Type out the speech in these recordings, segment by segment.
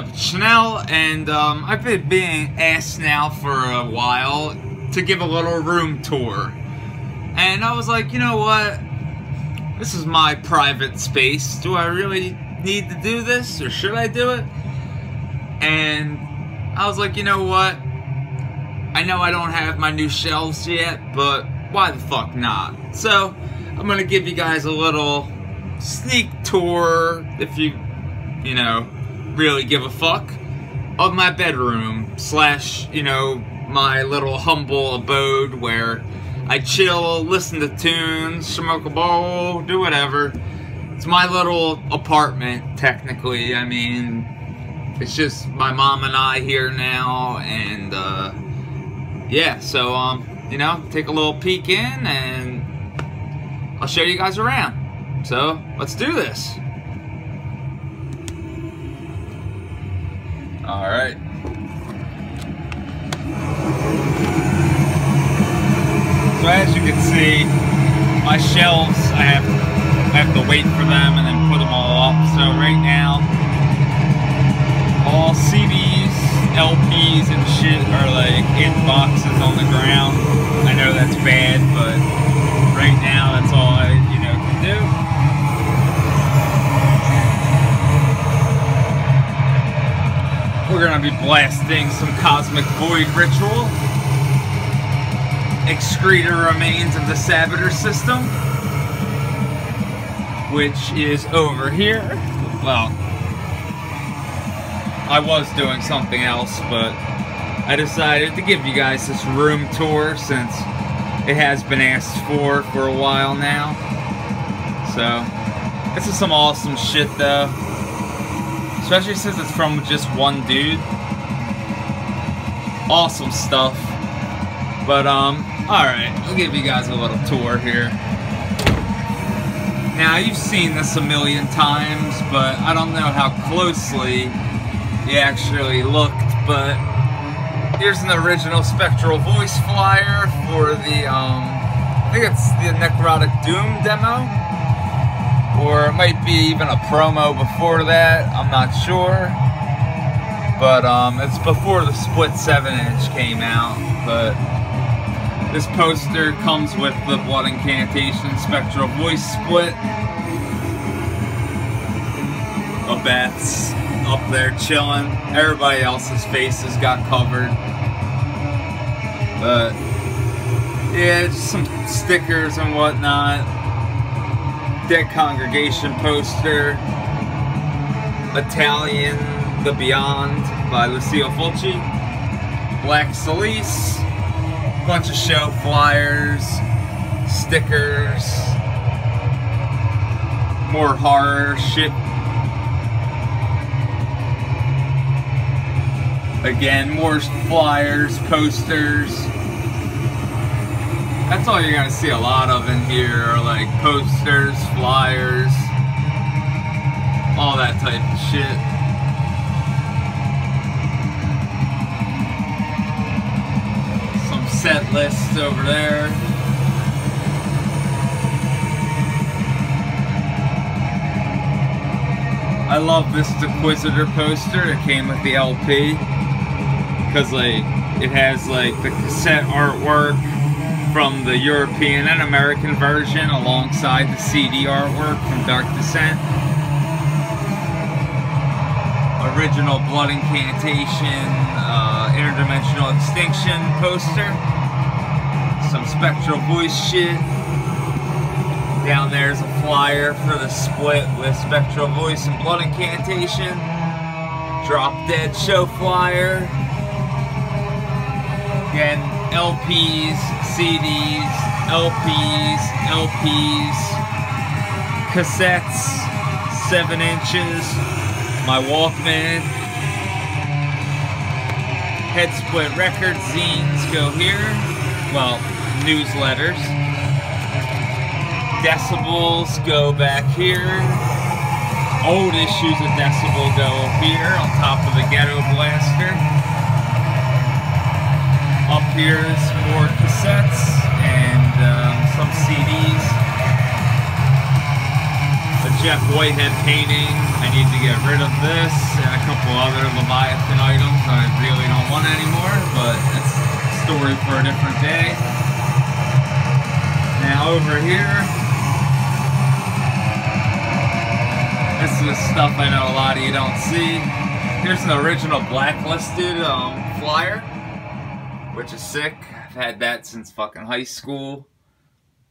up Chanel, and um, I've been being asked now for a while to give a little room tour. And I was like, you know what? This is my private space. Do I really need to do this, or should I do it? And I was like, you know what? I know I don't have my new shelves yet, but why the fuck not? So, I'm gonna give you guys a little sneak tour, if you, you know, really give a fuck, of my bedroom, slash, you know, my little humble abode where I chill, listen to tunes, smoke a bowl, do whatever. It's my little apartment, technically. I mean, it's just my mom and I here now, and, uh, yeah, so, um, you know, take a little peek in, and I'll show you guys around. So, let's do this. Alright. So as you can see, my shelves, I have, I have to wait for them and then put them all up. So right now, all CDs, LPs and shit are like in boxes on the ground. I know that's bad, but right now that's all I, We're gonna be blasting some Cosmic Void Ritual. Excreted remains of the Sabatier system, which is over here. Well, I was doing something else, but I decided to give you guys this room tour since it has been asked for for a while now. So, this is some awesome shit though. Especially since it's from just one dude. Awesome stuff. But, um, alright, I'll give you guys a little tour here. Now, you've seen this a million times, but I don't know how closely you actually looked, but here's an original Spectral Voice flyer for the, um, I think it's the Necrotic Doom demo or it might be even a promo before that. I'm not sure. But um, it's before the split 7 inch came out. But this poster comes with the Blood Incantation Spectral Voice split. Babette's up there chilling. Everybody else's faces got covered. But yeah, just some stickers and whatnot. Dead Congregation poster, Italian The Beyond by Lucio Fulci, Black Cilice, bunch of show flyers, stickers, more horror shit. Again, more flyers, posters. That's all you're gonna see a lot of in here like posters, flyers, all that type of shit. Some set lists over there. I love this Inquisitor poster. It came with the LP because like it has like the cassette artwork from the European and American version alongside the CD artwork from Dark Descent. Original Blood Incantation, uh, Interdimensional Extinction poster. Some Spectral Voice shit. Down there's a flyer for the split with Spectral Voice and Blood Incantation. Drop Dead show flyer. Again, LPs, CDs, LPs, LPs, cassettes, 7 inches, my Walkman, Head Split Records, zines go here, well, newsletters. Decibels go back here. Old issues of Decibel go here on top of the Ghetto Blaster. More cassettes and um, some CDs. A Jeff Whitehead painting. I need to get rid of this and a couple other Leviathan items I really don't want anymore, but that's a story for a different day. Now over here, this is stuff I know a lot of you don't see. Here's an original blacklisted um, flyer, which is sick. I've had that since fucking high school.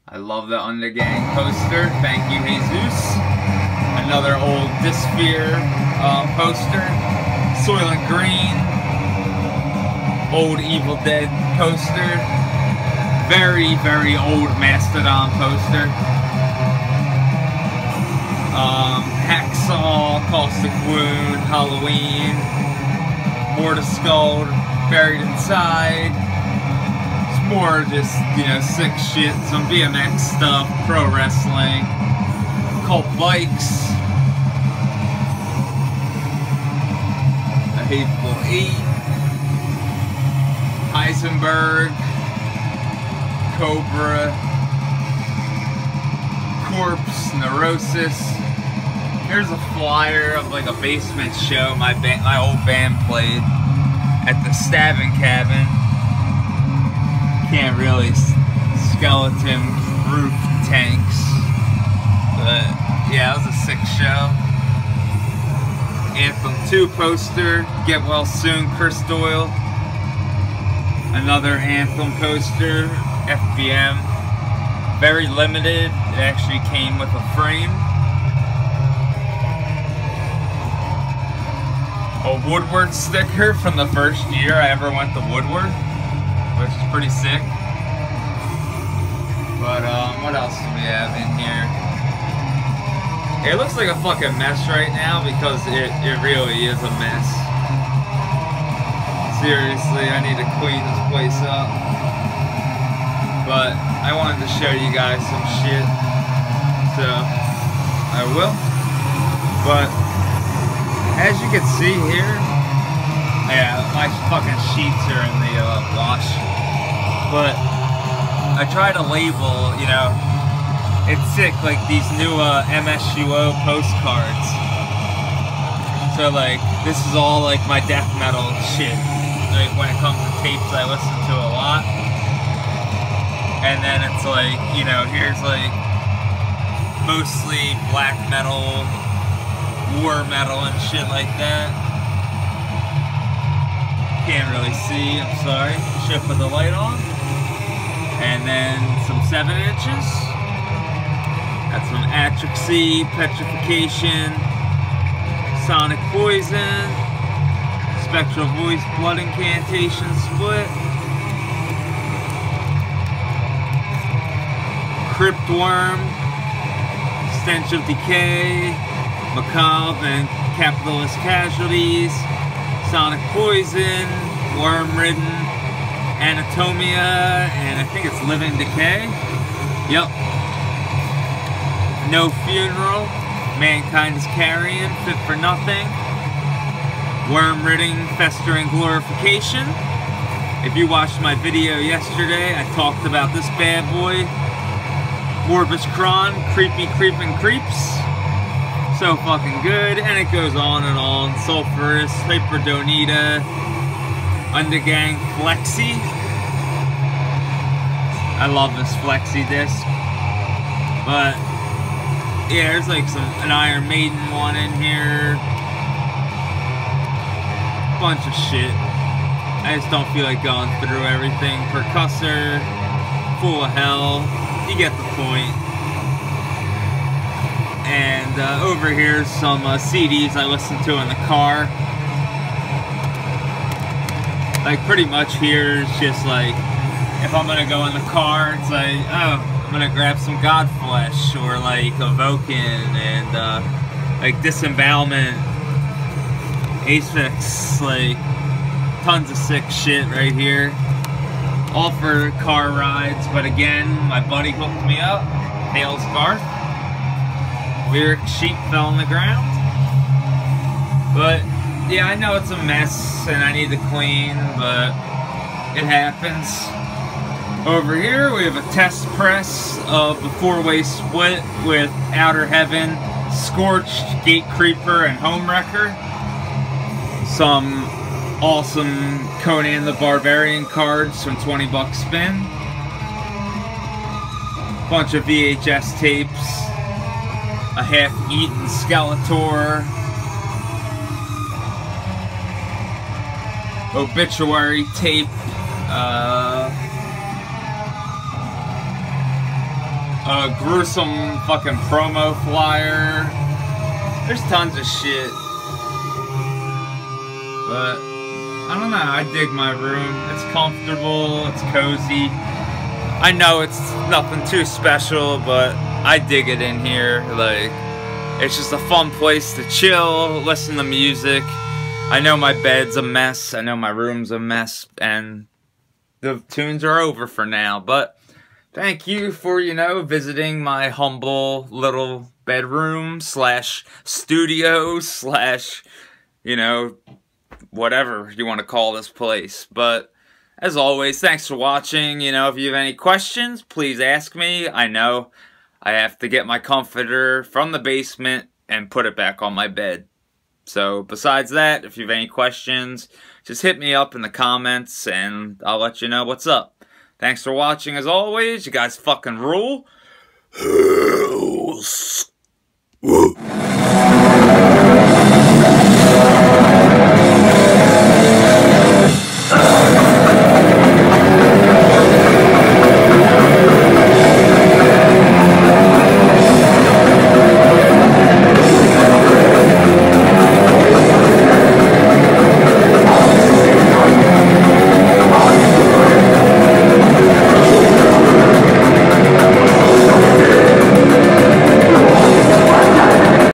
I love the Undergang poster. Thank you, Jesus. Another old Disfear uh, poster. Soylent Green. Old Evil Dead poster. Very, very old Mastodon poster. Um, Hacksaw, Caustic Wound, Halloween, Mortis Skull, Buried Inside. It's more just, you know, sick shit, some BMX stuff, pro wrestling, cult bikes, a Hateful Eight, Heisenberg, Cobra, Corpse, Neurosis. Here's a flyer of like a basement show my band, my old band played at the Stabbing Cabin can't really skeleton roof tanks. But yeah, it was a sick show. Anthem 2 poster, Get Well Soon, Chris Doyle. Another Anthem poster, FBM. Very limited, it actually came with a frame. A Woodward sticker from the first year I ever went to Woodward which is pretty sick. But um, what else do we have in here? It looks like a fucking mess right now because it, it really is a mess. Seriously, I need to clean this place up. But I wanted to show you guys some shit. So, I will. But, as you can see here, yeah, my fucking sheets are in the uh, wash but I try to label, you know, it's sick, like these new uh, MSUO postcards. So like, this is all like my death metal shit. Like when it comes to tapes I listen to a lot. And then it's like, you know, here's like mostly black metal, war metal and shit like that. Can't really see, I'm sorry. Should put the light on and then some 7 inches. That's some Ataraxy, Petrification, Sonic Poison, Spectral Voice, Blood Incantation Split, Crypt Worm, Stench of Decay, Macabre and Capitalist Casualties, Sonic Poison, Worm Ridden, Anatomia, and I think it's Living Decay. Yep. No Funeral, Mankind is Carrion, Fit for Nothing, Worm Ridden, Festering Glorification. If you watched my video yesterday, I talked about this bad boy. Morbus Chron, Creepy Creeping Creeps. So fucking good, and it goes on and on. Sulfurous, Hyperdontia, Undergang Flexi. I love this Flexi disc. But yeah, there's like some an Iron Maiden one in here. Bunch of shit. I just don't feel like going through everything. Percussor, full of hell. You get the point. And uh, over here, some uh, CDs I listen to in the car like pretty much here is just like if I'm gonna go in the car, it's like oh I'm gonna grab some Godflesh or like Evoken and uh, like Disembowelment, Asphyx, like tons of sick shit right here. All for car rides, but again, my buddy hooked me up, Hales Garth. Lyric sheep fell on the ground. But yeah, I know it's a mess and I need to clean, but it happens. Over here we have a test press of the four-way split with Outer Heaven, Scorched, Gate Creeper, and Homewrecker. Some awesome Conan the Barbarian cards from 20 bucks spin. Bunch of VHS tapes. A half-eaten Skeletor. Obituary tape. Uh, a gruesome fucking promo flyer. There's tons of shit. But I don't know, I dig my room. It's comfortable, it's cozy. I know it's nothing too special, but I dig it in here. Like, it's just a fun place to chill, listen to music. I know my bed's a mess, I know my room's a mess, and the tunes are over for now, but thank you for, you know, visiting my humble little bedroom slash studio slash, you know, whatever you want to call this place. But as always, thanks for watching. You know, if you have any questions, please ask me. I know I have to get my comforter from the basement and put it back on my bed. So besides that, if you have any questions, just hit me up in the comments and I'll let you know what's up. Thanks for watching as always. You guys fucking rule.